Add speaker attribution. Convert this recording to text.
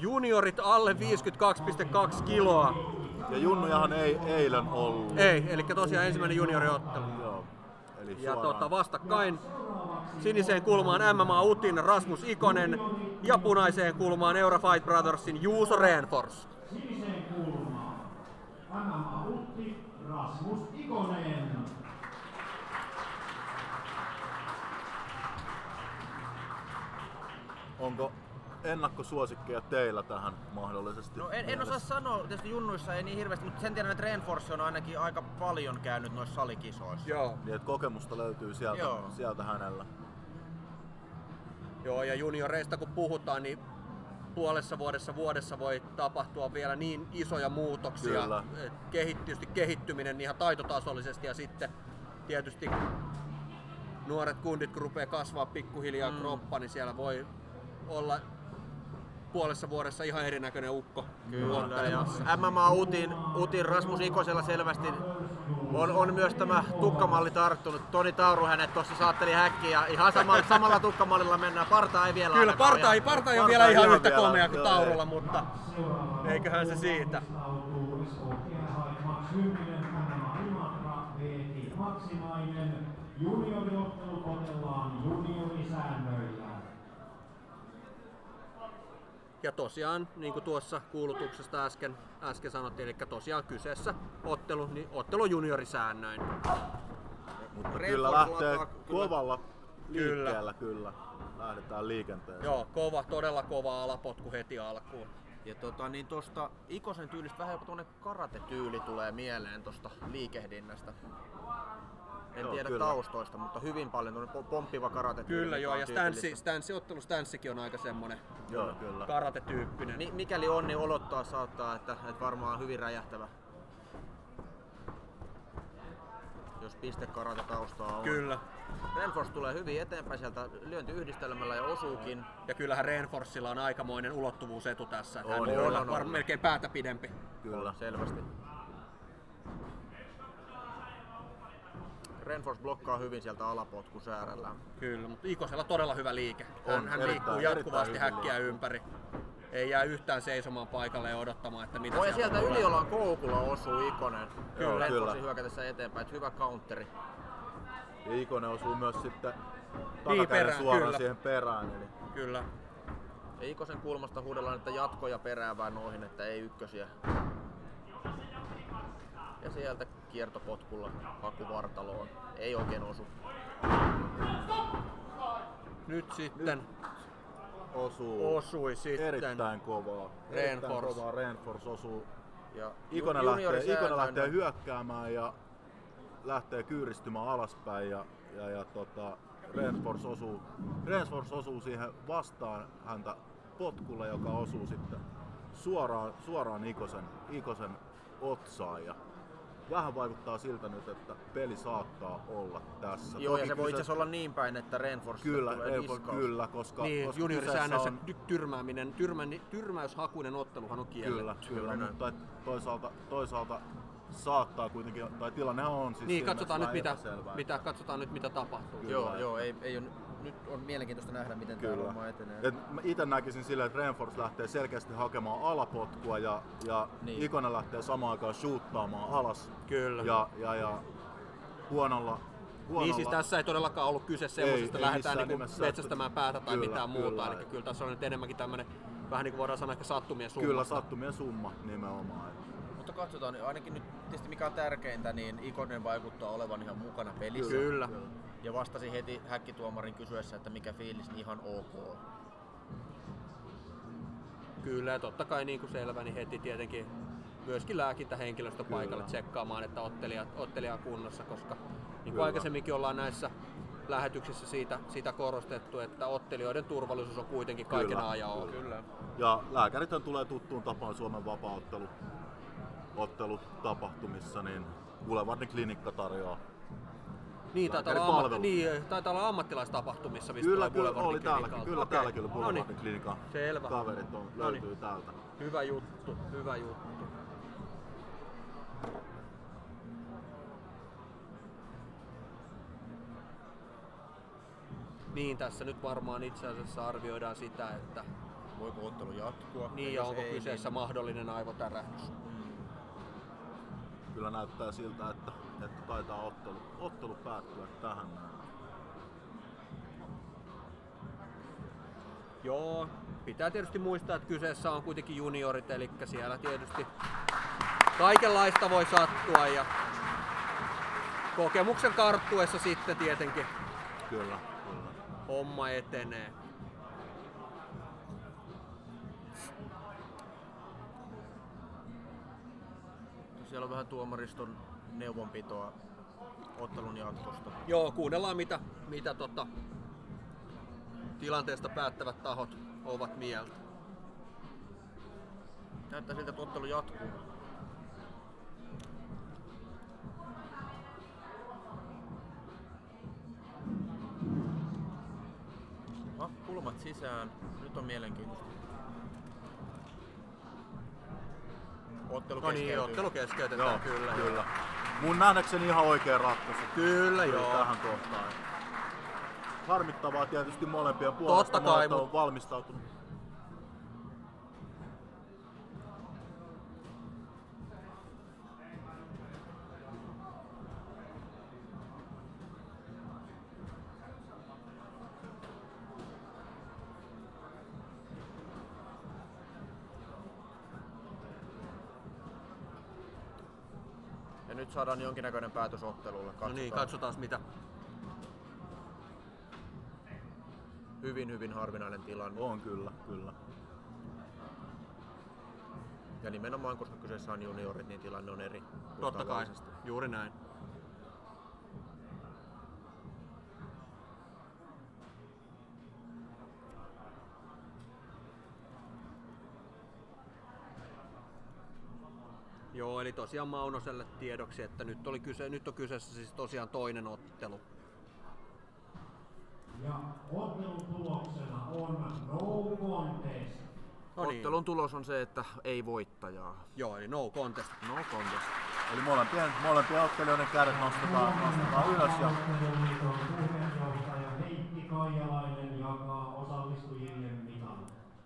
Speaker 1: Juniorit alle 52,2 kiloa.
Speaker 2: Ja Junnujahan ei eilen ollut.
Speaker 1: Ei, eli tosiaan ensimmäinen junioriottelu.
Speaker 2: Joo. Eli
Speaker 1: Ja
Speaker 2: suoraan.
Speaker 1: tota, vastakkain siniseen kulmaan MMA Utin Rasmus Ikonen ja punaiseen kulmaan Eura Fight Brothersin Juuso Renfors.
Speaker 3: Siniseen kulmaan. MMA Utti, Rasmus Ikonen.
Speaker 2: Onko ennakkosuosikkeja teillä tähän mahdollisesti?
Speaker 4: No en, en osaa sanoa, tietysti junnuissa ei niin hirveästi, mutta sen tiedän, että Rainforce on ainakin aika paljon käynyt noissa salikisoissa.
Speaker 1: Joo.
Speaker 2: Niin, että kokemusta löytyy sieltä,
Speaker 4: Joo.
Speaker 2: sieltä hänellä.
Speaker 1: Joo, ja junioreista kun puhutaan, niin puolessa vuodessa vuodessa voi tapahtua vielä niin isoja muutoksia.
Speaker 2: Kyllä.
Speaker 1: Kehit, tietysti kehittyminen ihan taitotasollisesti ja sitten tietysti nuoret kundit, kun rupeaa kasvaa pikkuhiljaa mm. kroppa, niin siellä voi olla puolessa vuodessa ihan erinäköinen ukko
Speaker 4: Kyllä, ja. MMA Utin, Utin Rasmus Ikosella selvästi on, on myös tämä tukkamalli tarttunut. Toni Tauru hänet tuossa saatteli häkkiä ja ihan samalla, samalla tukkamallilla mennään. Parta ei vielä
Speaker 1: Kyllä, parta ei,
Speaker 4: ole.
Speaker 1: parta ei ole vielä ihan yhtä
Speaker 2: vielä,
Speaker 1: komea kuin Taurulla,
Speaker 2: ei.
Speaker 1: mutta eiköhän se siitä.
Speaker 3: Valmistautuu SOTR Max 10, MMA Imatra, VT Maksimainen. Junioriottelut otellaan juniorisäännöillä.
Speaker 1: Ja tosiaan, niin kuin tuossa kuulutuksesta äsken, äsken sanottiin, eli tosiaan kyseessä ottelu, niin ottelu juniorisäännöin.
Speaker 2: Mutta kyllä lähtee
Speaker 4: lataa kyllä-
Speaker 2: kovalla liikkeellä kyllä. Lähdetään liikenteeseen.
Speaker 1: Joo, kova, todella kova alapotku heti alkuun.
Speaker 4: Ja tota, niin tosta Ikosen tyylistä vähän jopa tuonne karate-tyyli tulee mieleen tosta liikehdinnästä. En
Speaker 2: Joo,
Speaker 4: tiedä
Speaker 2: kyllä.
Speaker 4: taustoista, mutta hyvin paljon pomppiva karate
Speaker 1: Kyllä joo, ja stanssi, stanssi, ottelu stanssikin on aika semmonen
Speaker 2: Joo, kyllä.
Speaker 1: karate-tyyppinen.
Speaker 4: Mi- mikäli onni olottaa saattaa, että, että varmaan hyvin räjähtävä. Jos pistekarate taustaa on.
Speaker 1: Kyllä.
Speaker 4: Renfors tulee hyvin eteenpäin sieltä lyöntiyhdistelmällä ja osuukin.
Speaker 1: Ja kyllähän Renforcella on aikamoinen ulottuvuusetu tässä. Hän
Speaker 2: On, on,
Speaker 1: olla
Speaker 4: on,
Speaker 1: varmaan
Speaker 4: on.
Speaker 1: melkein päätä pidempi.
Speaker 2: Kyllä.
Speaker 4: Selvästi. Renfors blokkaa hyvin sieltä alapotkusäärällä.
Speaker 1: Kyllä, mutta Ikosella todella hyvä liike.
Speaker 2: On,
Speaker 1: Hän, hän
Speaker 2: erittäin-
Speaker 1: liikkuu
Speaker 2: erittäin
Speaker 1: jatkuvasti häkkiä
Speaker 2: liikkuu.
Speaker 1: ympäri. Ei jää yhtään seisomaan paikalle ja odottamaan, että mitä
Speaker 4: Voi
Speaker 1: sieltä
Speaker 4: sieltä
Speaker 1: tulee.
Speaker 4: Yliolan koukulla osuu Ikonen.
Speaker 2: Kyllä,
Speaker 4: Renforsin
Speaker 2: kyllä.
Speaker 4: hyökätessä eteenpäin, että hyvä counteri.
Speaker 2: Ja Ikonen osuu myös sitten
Speaker 1: Niin,
Speaker 2: takakäden
Speaker 1: perään,
Speaker 2: suoraan
Speaker 1: kyllä.
Speaker 2: siihen perään. Eli
Speaker 1: Kyllä.
Speaker 4: Ja Ikosen kulmasta huudellaan, että jatkoja peräävään noihin, että ei ykkösiä. Ja sieltä kiertopotkulla haku vartaloon. Ei oikein osu.
Speaker 1: Nyt sitten
Speaker 2: osuu
Speaker 1: osui sitten.
Speaker 2: erittäin kovaa.
Speaker 1: Renfors.
Speaker 2: kovaa. Renfors osuu.
Speaker 4: Ja
Speaker 2: Ikonen lähtee, Ikonen lähtee hyökkäämään ja lähtee kyyristymään alaspäin ja, ja, ja tota, Rensfors osuu, Rensfors osuu siihen vastaan häntä potkulla, joka osuu sitten suoraan, suoraan Ikosen, Ikosen otsaan ja vähän vaikuttaa siltä nyt, että peli saattaa olla tässä.
Speaker 4: Joo, ja
Speaker 2: Toki
Speaker 4: se voi
Speaker 2: kyse-
Speaker 4: itse asiassa olla niin päin, että Renfors
Speaker 2: Kyllä,
Speaker 4: tulee
Speaker 2: Renfors, kyllä, koska,
Speaker 1: Niin,
Speaker 2: koska
Speaker 1: juniorisäännössä
Speaker 2: on,
Speaker 1: ty- tyrmääminen, tyrmä, tyrmäyshakuinen otteluhan on kielletty.
Speaker 2: Kyllä, kyllä,
Speaker 4: näin.
Speaker 2: mutta toisaalta, toisaalta saattaa kuitenkin, tai tilannehan on siis
Speaker 1: Niin, katsotaan nyt, mitä,
Speaker 2: epäselvää.
Speaker 1: mitä, katsotaan nyt mitä tapahtuu.
Speaker 2: Kyllä.
Speaker 4: Joo, joo, ei, ei ole, nyt on mielenkiintoista nähdä, miten tämä
Speaker 2: Kyllä.
Speaker 4: homma etenee.
Speaker 2: Et mä itse näkisin silleen, että Renfors lähtee selkeästi hakemaan alapotkua ja, ja
Speaker 4: Niin.
Speaker 2: Ikonen lähtee samaan aikaan shoottaamaan alas.
Speaker 1: Kyllä.
Speaker 2: Ja, ja, ja huonolla, huonolla
Speaker 1: Niin siis tässä ei todellakaan ollut kyse semmoisesta, että lähdetään niinku
Speaker 2: nimessä.
Speaker 1: metsästämään päätä tai
Speaker 2: Kyllä,
Speaker 1: mitään
Speaker 2: kyllä.
Speaker 1: muuta. Eli kyllä tässä on nyt enemmänkin tämmöinen, vähän niin kuin voidaan sanoa, ehkä sattumien summa.
Speaker 2: Kyllä sattumien summa nimenomaan.
Speaker 4: Mutta katsotaan, niin ainakin nyt tietysti mikä on tärkeintä, niin Ikonen vaikuttaa olevan ihan mukana pelissä.
Speaker 1: Kyllä.
Speaker 4: Ja vastasi heti häkkituomarin kysyessä, että mikä fiilis, niin ihan ok.
Speaker 1: Kyllä, ja totta kai niin kuin selvä, niin heti tietenkin myöskin lääkintähenkilöstö paikalle tsekkaamaan, että ottelija, ottelija on kunnossa, koska niin kuin
Speaker 2: Kyllä.
Speaker 1: aikaisemminkin ollaan näissä lähetyksissä siitä, siitä korostettu, että ottelijoiden turvallisuus on kuitenkin kaiken
Speaker 2: Kyllä.
Speaker 1: A ja O.
Speaker 4: Kyllä.
Speaker 2: Ja lääkärithän tulee tuttuun tapaan Suomen vapaaottelu ottelutapahtumissa, niin Boulevardin klinikka tarjoaa.
Speaker 1: Niin, taitaa olla, ammatti, niin, taitaa olla ammattilaistapahtumissa. mistä
Speaker 2: Kyllä,
Speaker 1: tulee
Speaker 2: kyllä oli täälläkin, kyllä
Speaker 1: Okei.
Speaker 2: täälläkin oli
Speaker 1: No
Speaker 2: Boulevardin
Speaker 1: niin,
Speaker 2: klinikan
Speaker 1: Selvä.
Speaker 2: kaverit on,
Speaker 1: No niin.
Speaker 2: löytyy täältä.
Speaker 1: Hyvä juttu, hyvä juttu. Niin, tässä nyt varmaan itse asiassa arvioidaan sitä, että
Speaker 4: voiko ottelu jatkua.
Speaker 1: Niin, ja onko
Speaker 4: ei,
Speaker 1: kyseessä
Speaker 4: niin-
Speaker 1: mahdollinen aivotärähdys?
Speaker 2: Kyllä näyttää siltä, että, että taitaa ottelu, ottelu päättyä tähän. näin.
Speaker 1: Joo, pitää tietysti muistaa, että kyseessä on kuitenkin juniorit, eli siellä tietysti kaikenlaista voi sattua ja kokemuksen karttuessa sitten tietenkin
Speaker 2: Kyllä, kyllä.
Speaker 1: homma etenee.
Speaker 4: Siellä on vähän tuomariston neuvonpitoa ottelun jatkosta.
Speaker 1: Joo, kuunnellaan mitä, mitä tota, tilanteesta päättävät tahot ovat mieltä.
Speaker 4: Näyttää siltä, että ottelu jatkuu. Ah, kulmat sisään. Nyt on mielenkiintoista. Ottelu
Speaker 1: No niin, ottelu keskeytetään
Speaker 2: Joo,
Speaker 1: kyllä.
Speaker 2: kyllä. Mun nähdäkseni ihan oikea ratkaisu.
Speaker 1: Kyllä,
Speaker 2: tuli
Speaker 1: joo.
Speaker 2: Tähän kohtaan. Harmittavaa tietysti molempien puolesta.
Speaker 1: Totta kai,
Speaker 2: on
Speaker 1: mut-
Speaker 2: valmistautunut.
Speaker 4: Nyt saadaan jonkinnäköinen päätös ottelulle.
Speaker 1: No
Speaker 4: Katsotaan.
Speaker 1: niin, katsotaan mitä.
Speaker 4: Hyvin, hyvin harvinainen tilanne.
Speaker 2: On kyllä, kyllä.
Speaker 4: Ja nimenomaan, koska kyseessä on juniorit, niin tilanne on eri.
Speaker 1: Totta kai, juuri näin. Joo, eli tosiaan Maunoselle tiedoksi, että nyt, oli kyse, nyt on kyseessä siis tosiaan toinen ottelu.
Speaker 3: Ja ottelun tuloksena on no contest.
Speaker 1: No niin,
Speaker 4: Ottelun tulos on se, että ei voittajaa.
Speaker 1: joo, eli no contest.
Speaker 4: No contest.
Speaker 2: Eli molempien, molempien ottelijoiden kädet nostetaan, nostetaan ylös ja
Speaker 3: puheenjohtaja Heikki Kaijalainen jakaa